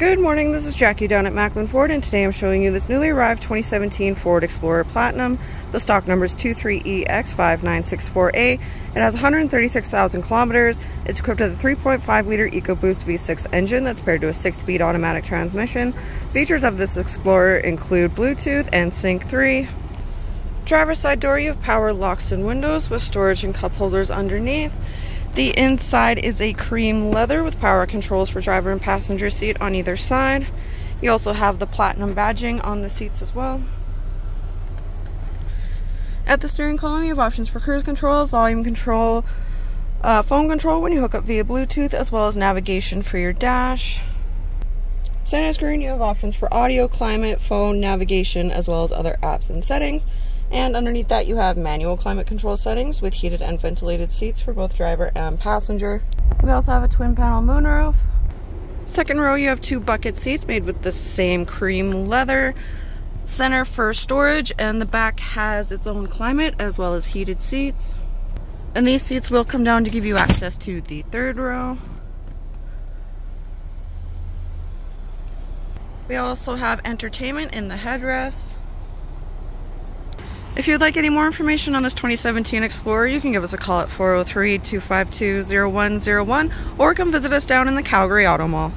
Good morning, this is Jackie down at Maclin Ford and today I'm showing you this newly arrived 2017 Ford Explorer Platinum. The stock number is 23EX5964A. It has 136,000 kilometers. It's equipped with a 3.5 liter EcoBoost V6 engine that's paired to a 6-speed automatic transmission. Features of this Explorer include Bluetooth and Sync 3. Driver's side door, you have power locks and windows with storage and cup holders underneath. The inside is a cream leather with power controls for driver and passenger seat on either side. You also have the platinum badging on the seats as well. At the steering column, you have options for cruise control, volume control, uh, phone control when you hook up via Bluetooth, as well as navigation for your dash. Center screen, you have options for audio, climate, phone, navigation, as well as other apps and settings. And underneath that you have manual climate control settings with heated and ventilated seats for both driver and passenger. We also have a twin panel moonroof. Second row you have two bucket seats made with the same cream leather. Center for storage and the back has its own climate as well as heated seats. And these seats will come down to give you access to the third row. We also have entertainment in the headrest. If you'd like any more information on this 2017 Explorer, you can give us a call at 403-252-0101 or come visit us down in the Calgary Auto Mall.